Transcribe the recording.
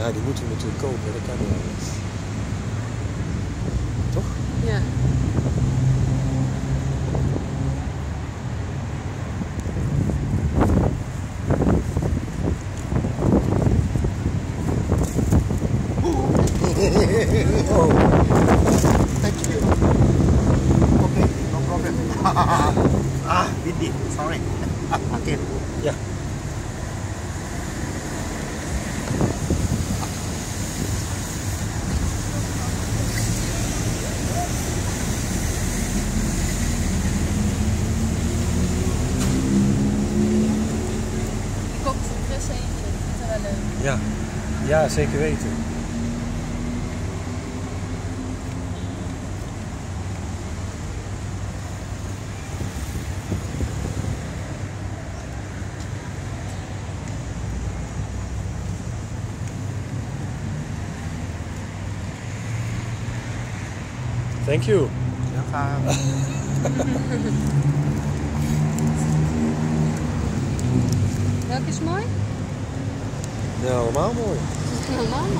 Ja, die moeten we natuurlijk kopen, dat kan niet anders. Toch? Ja. oh. Thank you. Okay, no problem. ah, windy. Sorry. Again. Ja. Leuk. Ja. Ja, zeker weten. Thank you. Welke is mooi? Ja, allemaal mooi. Normaal mooi.